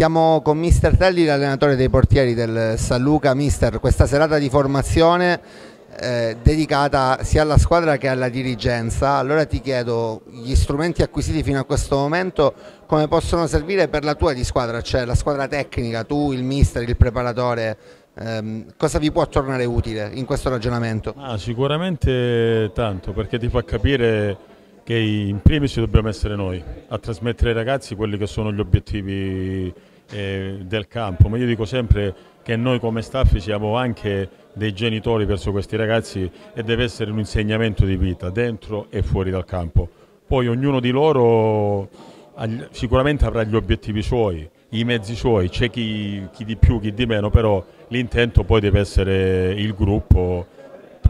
Siamo con Mister Telli, l'allenatore dei portieri del San Luca. Mister, questa serata di formazione eh, dedicata sia alla squadra che alla dirigenza. Allora ti chiedo, gli strumenti acquisiti fino a questo momento come possono servire per la tua di squadra, cioè la squadra tecnica, tu, il mister, il preparatore, ehm, cosa vi può tornare utile in questo ragionamento? Ah, sicuramente tanto, perché ti fa capire che in primis dobbiamo essere noi a trasmettere ai ragazzi quelli che sono gli obiettivi eh, del campo, ma io dico sempre che noi come staff siamo anche dei genitori verso questi ragazzi e deve essere un insegnamento di vita dentro e fuori dal campo. Poi ognuno di loro sicuramente avrà gli obiettivi suoi, i mezzi suoi, c'è chi, chi di più, chi di meno, però l'intento poi deve essere il gruppo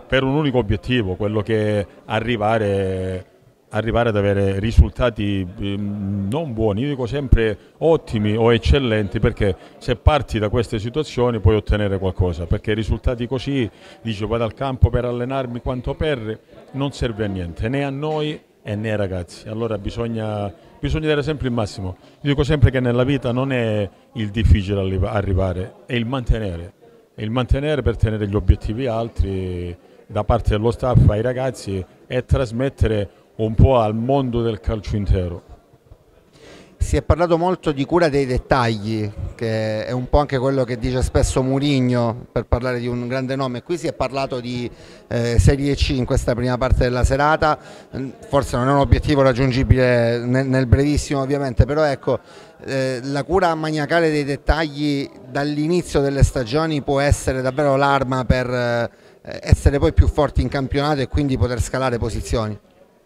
per un unico obiettivo, quello che è arrivare arrivare ad avere risultati ehm, non buoni, io dico sempre ottimi o eccellenti perché se parti da queste situazioni puoi ottenere qualcosa, perché risultati così, dice vado al campo per allenarmi quanto per, non serve a niente, né a noi e né ai ragazzi, allora bisogna, bisogna dare sempre il massimo, io dico sempre che nella vita non è il difficile arrivare, è il mantenere, è il mantenere per tenere gli obiettivi altri da parte dello staff ai ragazzi e trasmettere un po' al mondo del calcio intero. Si è parlato molto di cura dei dettagli, che è un po' anche quello che dice spesso Murigno per parlare di un grande nome. Qui si è parlato di eh, Serie C in questa prima parte della serata, forse non è un obiettivo raggiungibile nel, nel brevissimo ovviamente, però ecco, eh, la cura maniacale dei dettagli dall'inizio delle stagioni può essere davvero l'arma per eh, essere poi più forti in campionato e quindi poter scalare posizioni.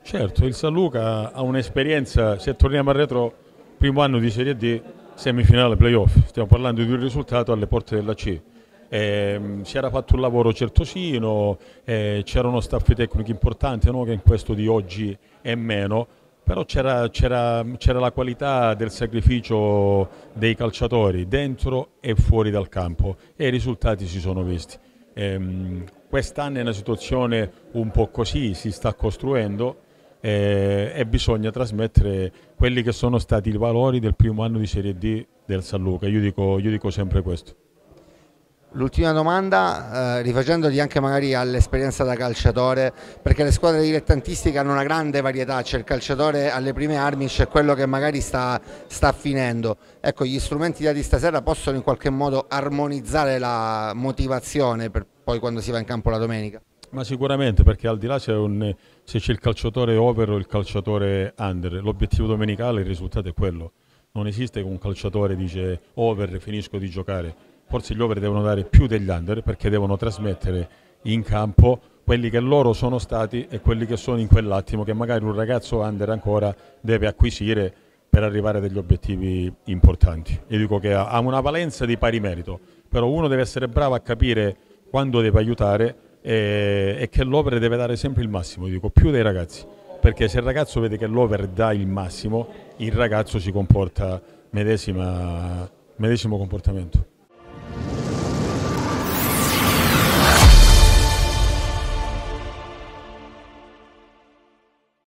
Certo, il San Luca ha un'esperienza, se torniamo al retro, primo anno di Serie D, semifinale playoff, stiamo parlando di un risultato alle porte della C. Eh, si era fatto un lavoro certosino, eh, c'erano staffi tecnici importanti, no? che in questo di oggi è meno, però c'era, la qualità del sacrificio dei calciatori dentro e fuori dal campo e i risultati si sono visti. Eh, Quest'anno è una situazione un po' così, si sta costruendo, eh, e bisogna trasmettere quelli che sono stati i valori del primo anno di Serie D del San Luca, io dico, io dico sempre questo. L'ultima domanda, eh, rifacendoti anche magari all'esperienza da calciatore, perché le squadre dilettantistiche hanno una grande varietà, c'è il calciatore alle prime armi, c'è quello che magari sta, sta finendo. Ecco, gli strumenti dati stasera possono in qualche modo armonizzare la motivazione per poi quando si va in campo la domenica? Ma sicuramente perché al di là c'è se c'è il calciatore over o il calciatore under, l'obiettivo domenicale, il risultato è quello. Non esiste che un calciatore dice over, finisco di giocare. Forse gli over devono dare più degli under perché devono trasmettere in campo quelli che loro sono stati e quelli che sono in quell'attimo che magari un ragazzo under ancora deve acquisire per arrivare a degli obiettivi importanti. Io dico che ha una valenza di pari merito, però uno deve essere bravo a capire quando deve aiutare e, e che l'over deve dare sempre il massimo, dico più dei ragazzi, perché se il ragazzo vede che l'over dà il massimo, il ragazzo si comporta medesima, medesimo comportamento.